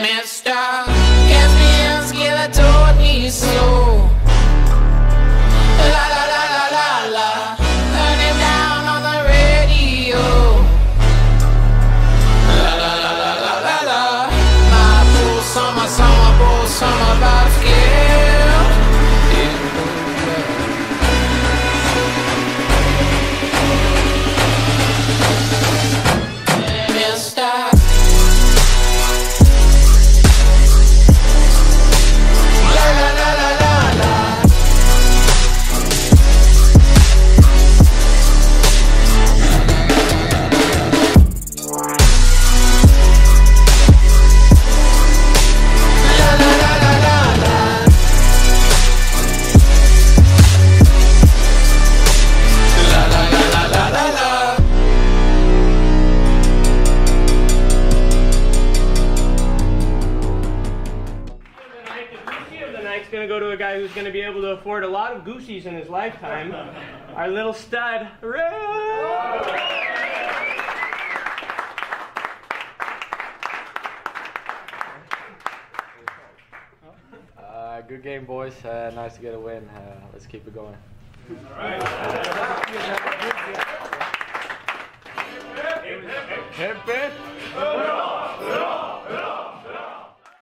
Mr. Caspian's killer told me so goosey of the night's gonna go to a guy who's gonna be able to afford a lot of goosies in his lifetime. Our little stud, Ray. Uh, good game, boys. Uh, nice to get a win. Uh, let's keep it going. Hip it.